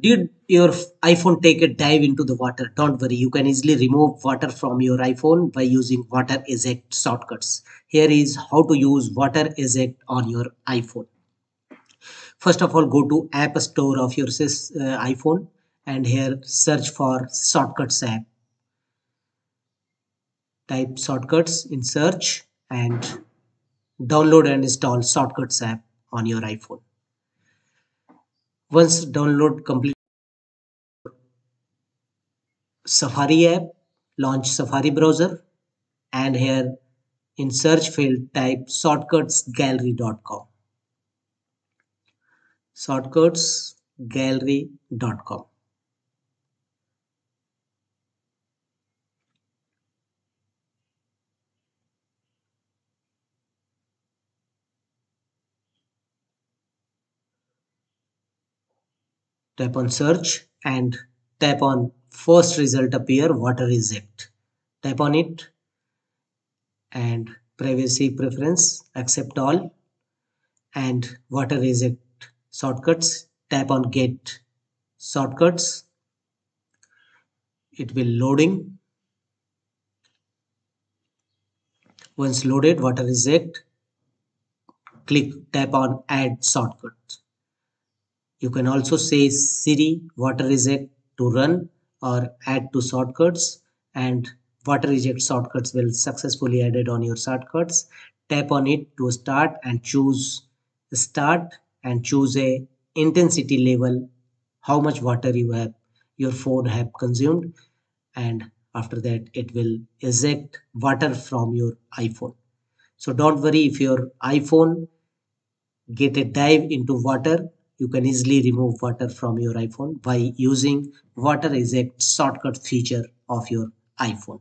did your iphone take a dive into the water? Don't worry you can easily remove water from your iphone by using water eject shortcuts. Here is how to use water eject on your iphone. First of all go to app store of your uh, iphone and here search for shortcuts app. Type shortcuts in search and download and install shortcuts app on your iphone once download complete Safari app, launch Safari browser and here in search field type shortcutsgallery.com shortcutsgallery.com tap on search and tap on first result appear water eject tap on it and privacy preference accept all and water eject shortcuts tap on get. Shortcuts it will loading. Once loaded water eject click tap on add shortcut you can also say siri water eject to run or add to shortcuts and water eject shortcuts will successfully added on your shortcuts. Tap on it to start and choose start and choose a intensity level how much water you have your phone have consumed and after that it will eject water from your iphone. So don't worry if your iphone get a dive into water you can easily remove water from your iPhone by using water eject shortcut feature of your iPhone.